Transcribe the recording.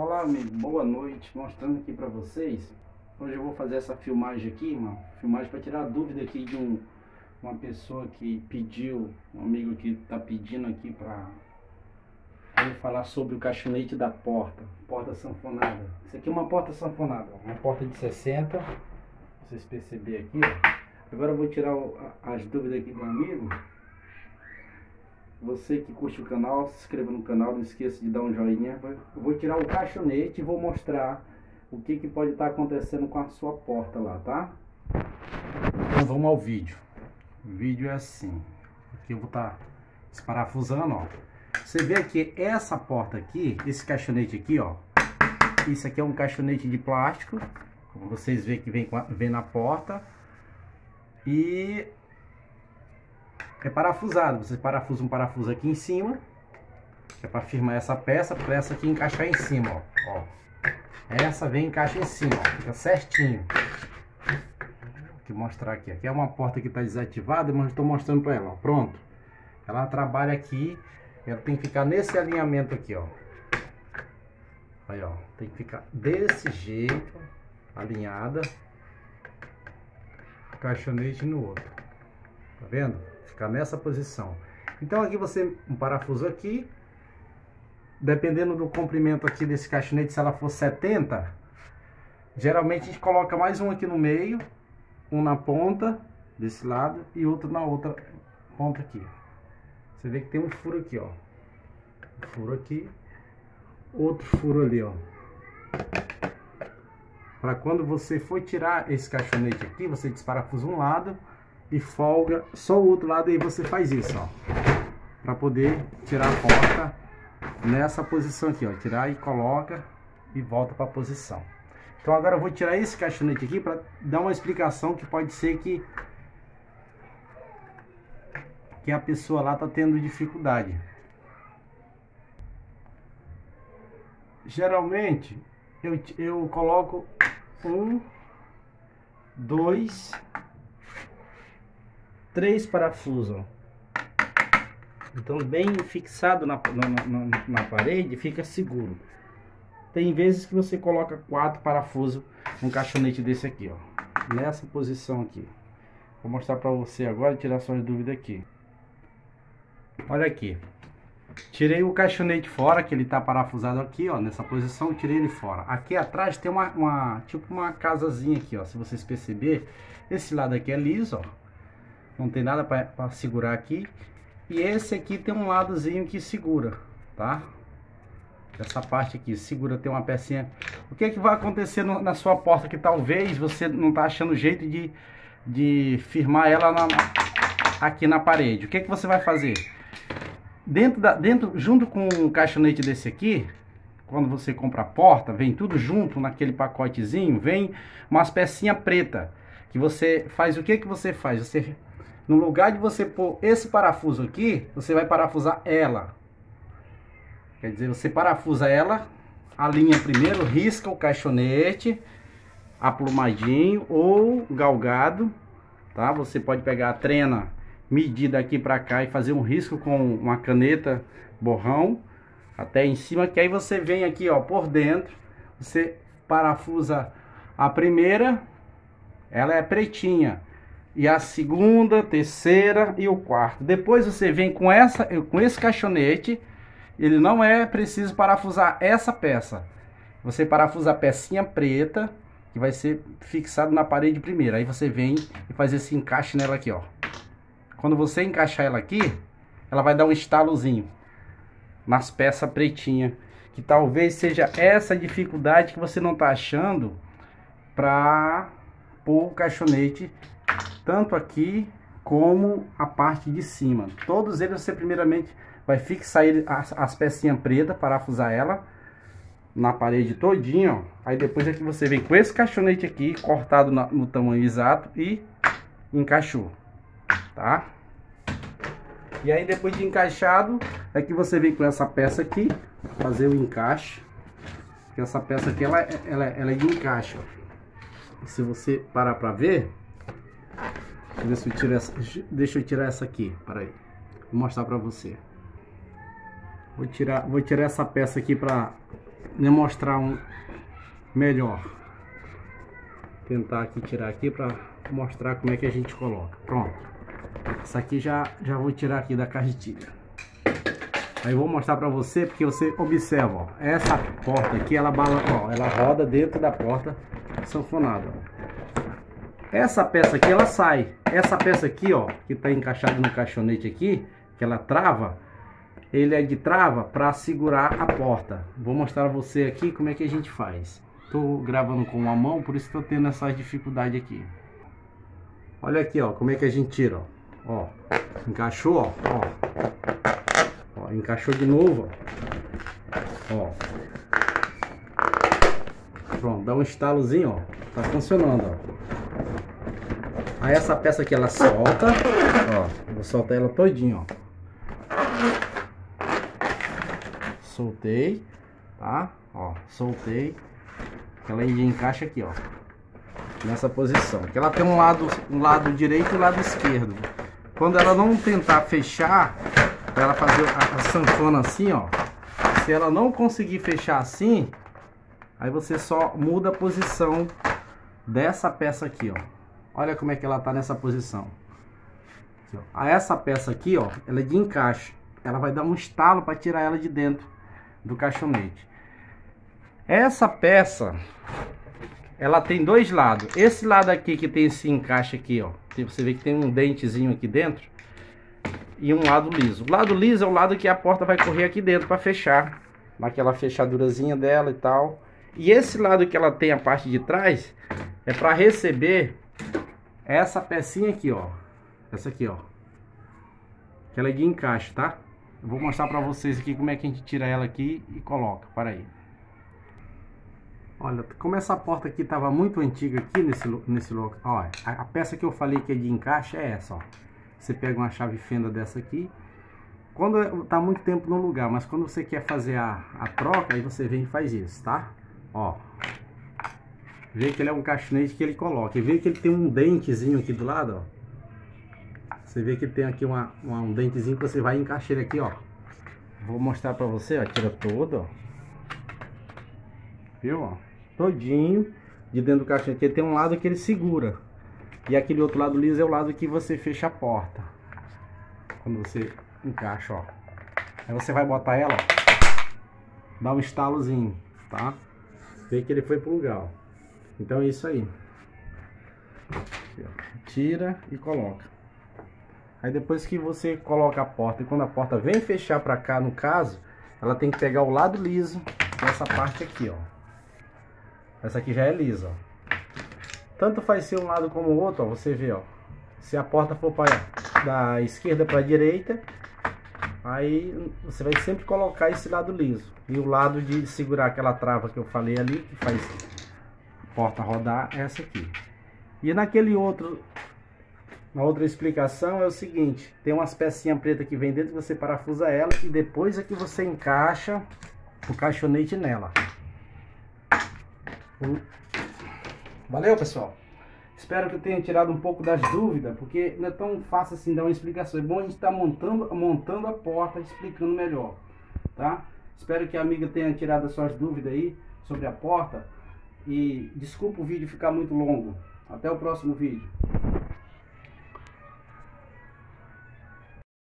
Olá amigo, boa noite, mostrando aqui para vocês. Hoje eu vou fazer essa filmagem aqui, uma filmagem para tirar dúvida aqui de um, uma pessoa que pediu, um amigo que está pedindo aqui para falar sobre o caixonete da porta, porta sanfonada. Isso aqui é uma porta sanfonada, uma porta de 60, vocês perceberem aqui. Agora eu vou tirar as dúvidas aqui do amigo você que curte o canal, se inscreva no canal, não esqueça de dar um joinha. Eu vou tirar o caixonete e vou mostrar o que, que pode estar acontecendo com a sua porta lá, tá? Então vamos ao vídeo. O vídeo é assim. Aqui eu vou estar tá desparafusando, ó. Você vê que essa porta aqui, esse caixonete aqui, ó. Isso aqui é um caixonete de plástico. Como vocês veem que vem, vem na porta. E é parafusado. Você parafusa um parafuso aqui em cima, que é para firmar essa peça, para essa aqui encaixar em cima, ó. ó. Essa vem encaixa em cima, ó. fica certinho. Vou mostrar aqui. Aqui é uma porta que está desativada, mas estou mostrando para ela, ó. Pronto. Ela trabalha aqui, ela tem que ficar nesse alinhamento aqui, ó. Aí, ó, tem que ficar desse jeito, alinhada. Caixonete no outro. Tá vendo? Ficar nessa posição. Então aqui você, um parafuso aqui, dependendo do comprimento aqui desse caixonete, se ela for 70, geralmente a gente coloca mais um aqui no meio, um na ponta desse lado e outro na outra ponta aqui. Você vê que tem um furo aqui, ó. Um furo aqui, outro furo ali, ó. Para quando você for tirar esse caixonete aqui, você desparafusa um lado e folga só o outro lado e você faz isso, ó. Para poder tirar a porta nessa posição aqui, ó. Tirar e coloca e volta para a posição. Então agora eu vou tirar esse caixonete aqui para dar uma explicação que pode ser que que a pessoa lá tá tendo dificuldade. Geralmente eu, eu coloco um, dois três parafusos. Então bem fixado na, na, na, na, parede fica seguro. Tem vezes que você coloca quatro parafusos num caixonete desse aqui, ó. Nessa posição aqui. Vou mostrar para você agora e tirar suas dúvidas aqui. Olha aqui. Tirei o caixonete fora, que ele tá parafusado aqui, ó. Nessa posição, tirei ele fora. Aqui atrás tem uma, uma tipo uma casazinha aqui, ó. Se vocês perceberem, esse lado aqui é liso, ó não tem nada para segurar aqui. E esse aqui tem um ladozinho que segura, tá? Essa parte aqui, segura, tem uma pecinha. O que é que vai acontecer no, na sua porta que talvez você não tá achando jeito de, de firmar ela na, aqui na parede? O que é que você vai fazer? Dentro, da, dentro junto com um caixonete desse aqui, quando você compra a porta, vem tudo junto naquele pacotezinho, vem umas pecinhas preta que você faz o que que você faz? Você no lugar de você pôr esse parafuso aqui, você vai parafusar ela. Quer dizer, você parafusa ela, alinha primeiro, risca o caixonete, aplumadinho ou galgado, tá? Você pode pegar a trena medida aqui para cá e fazer um risco com uma caneta borrão até em cima, que aí você vem aqui, ó, por dentro, você parafusa a primeira, ela é pretinha e a segunda, terceira e o quarto. Depois você vem com essa, com esse caixonete, ele não é preciso parafusar essa peça. Você parafusa a pecinha preta, que vai ser fixado na parede primeiro. Aí você vem e faz esse encaixe nela aqui, ó. Quando você encaixar ela aqui, ela vai dar um estalozinho nas peças pretinhas. Que talvez seja essa dificuldade que você não tá achando para pôr o caixonete tanto aqui como a parte de cima. Todos eles você primeiramente vai fixar ele, as, as pecinhas pretas, parafusar ela na parede todinha, ó. Aí depois é que você vem com esse caixonete aqui, cortado na, no tamanho exato e encaixou, tá? E aí depois de encaixado, é que você vem com essa peça aqui, fazer o encaixe. Porque essa peça aqui, ela, ela, ela é de encaixe, ó. Se você parar pra ver, Deixa eu tirar essa, deixa eu tirar essa aqui, para aí. Vou mostrar para você. Vou tirar, vou tirar essa peça aqui para demonstrar um melhor. Tentar aqui tirar aqui para mostrar como é que a gente coloca. Pronto. Essa aqui já já vou tirar aqui da carretilha. Aí vou mostrar para você porque você observa, ó, essa porta aqui ela bala, ó, ela roda dentro da porta sanfonada. Essa peça aqui ela sai. Essa peça aqui, ó, que está encaixada no caixonete aqui, que ela trava, ele é de trava para segurar a porta. Vou mostrar a você aqui como é que a gente faz. Estou gravando com uma mão, por isso estou tendo essa dificuldade aqui. Olha aqui, ó, como é que a gente tira, ó. ó encaixou, ó, ó. ó. encaixou de novo, ó. ó. Pronto, dá um estalozinho, ó. Tá funcionando, ó. Aí essa peça aqui ela solta, ó. Vou soltar ela todinho, ó. soltei, tá? Ó, soltei. Ela encaixa aqui, ó. Nessa posição. Que ela tem um lado, um lado direito e um lado esquerdo. Quando ela não tentar fechar, para ela fazer a, a sanfona assim, ó. Se ela não conseguir fechar assim, aí você só muda a posição dessa peça aqui, ó. Olha como é que ela tá nessa posição. Aí essa peça aqui, ó, ela é de encaixe. Ela vai dar um estalo para tirar ela de dentro do caixonete. Essa peça, ela tem dois lados. Esse lado aqui que tem esse encaixe aqui, ó. Você vê que tem um dentezinho aqui dentro. E um lado liso. O lado liso é o lado que a porta vai correr aqui dentro para fechar. Naquela fechadurazinha dela e tal. E esse lado que ela tem a parte de trás é para receber essa pecinha aqui, ó. Essa aqui, ó. Que ela é de encaixe, tá? Eu vou mostrar pra vocês aqui como é que a gente tira ela aqui e coloca. Para aí. Olha, como essa porta aqui estava muito antiga aqui nesse, nesse local. Ó, a, a, peça que eu falei que é de encaixe é essa, ó. Você pega uma chave fenda dessa aqui. Quando tá muito tempo no lugar, mas quando você quer fazer a, a troca, aí você vem e faz isso, tá? Ó. Vê que ele é um caixonete que ele coloca. E vê que ele tem um dentezinho aqui do lado, ó. Você vê que tem aqui uma, uma, um dentezinho que você vai encaixar ele aqui, ó. Vou mostrar pra você, ó. Tira todo, ó. Viu, ó? Todinho de dentro do caixão. Aqui tem um lado que ele segura. E aquele outro lado liso é o lado que você fecha a porta. Quando você encaixa, ó. Aí você vai botar ela, ó. Dá um estalozinho, tá? Vê que ele foi pro lugar, ó. Então é isso aí. Tira e coloca. Aí depois que você coloca a porta e quando a porta vem fechar para cá, no caso, ela tem que pegar o lado liso dessa parte aqui, ó. Essa aqui já é lisa, ó. Tanto faz ser um lado como o outro, ó, você vê, ó. Se a porta for para da esquerda para a direita, aí você vai sempre colocar esse lado liso. E o lado de segurar aquela trava que eu falei ali, que faz porta rodar, é essa aqui. E naquele outro uma outra explicação é o seguinte, tem umas pecinhas pretas que vem dentro, você parafusa ela e depois é que você encaixa o caixonete nela. Valeu, pessoal. Espero que eu tenha tirado um pouco das dúvidas, porque não é tão fácil assim dar uma explicação. É bom a gente estar tá montando, montando a porta, explicando melhor, tá? Espero que a amiga tenha tirado as suas dúvidas aí sobre a porta. E desculpa o vídeo ficar muito longo. Até o próximo vídeo.